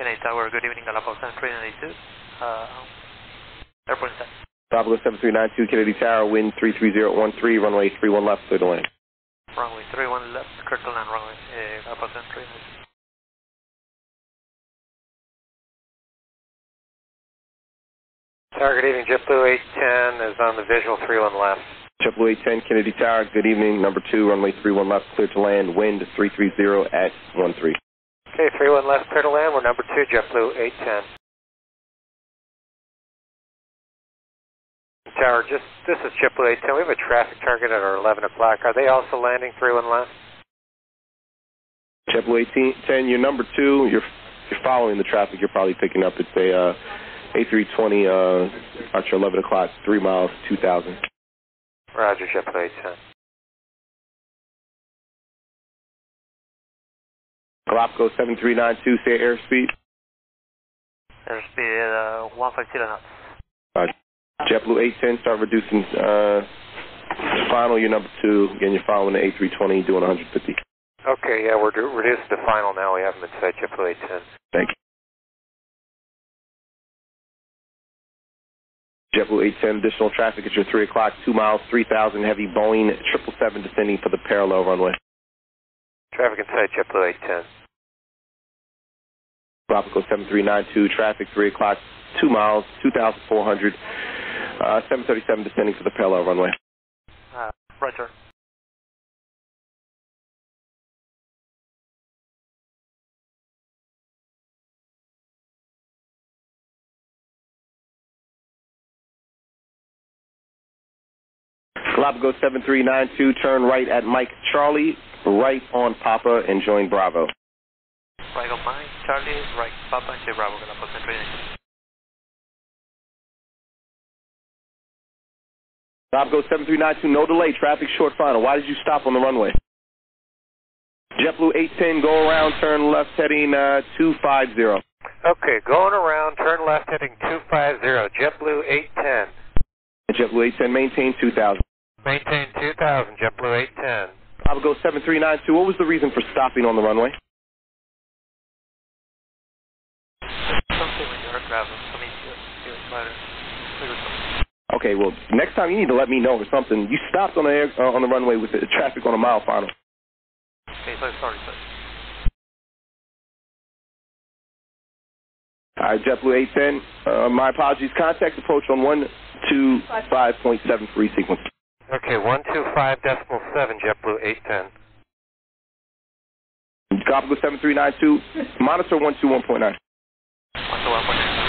Kennedy Tower, good evening, Galapagos Center 392. Uh, airport inside. Bravo 7392, Kennedy Tower, wind 33013, runway 31 left, clear to land. Runway 31 left, clear to land, runway, uh, Galapagos Center 392. Tower, good evening. JetBlue 810 is on the visual 31 left. JetBlue 810, Kennedy Tower, good evening, number 2, runway 31 left, clear to land, wind 330 at 13. Okay, 31 left, clear to land. We're number 2, JetBlue 810. Tower, just this is JetBlue 810. We have a traffic target at our 11 o'clock. Are they also landing 31 left? JetBlue 810, you're number 2, you're, you're following the traffic you're probably picking up. It's a uh, A320 uh, Archer 11 o'clock, 3 miles, 2,000. Roger, JetBlue 810. Galapagos 7392, say airspeed. Airspeed uh, 150 knots. Uh, JetBlue 810, start reducing uh, final, you're number 2. Again, you're following the A320, doing 150. Okay, yeah, we're do- reducing to final now. We have them inside JetBlue 810. Thank you. JetBlue 810, additional traffic at your 3 o'clock, 2 miles, 3,000, heavy Boeing 777 descending for the parallel runway. Traffic inside JetBlue 810. Tropical 7392, traffic 3 o'clock, 2 miles, 2,400, uh, 737 descending for the parallel runway. Uh, roger. Galapagos 7392, turn right at Mike Charlie, right on Papa, and join Bravo. Right on Mike, Charlie, right, Papa, and J Bravo, Galapagos Center 392. Galapagos 7392, no delay, traffic short final. Why did you stop on the runway? JetBlue 810, go around, turn left, heading uh, 250. Okay, going around, turn left heading 250, JetBlue 810. JetBlue 810, maintain 2000. Maintain 2000, JetBlue 810. Galapagos 7392, what was the reason for stopping on the runway? Okay, well, next time you need to let me know or something. You stopped on the air, uh, on the runway with the traffic on a mile final. Okay, so sorry, sir. All right, JetBlue 810, uh, my apologies. Contact approach on 125.7 sequence. Okay, 125 decimal 7, JetBlue 810. Galapagos 7392, monitor 121.9. あとはこれ。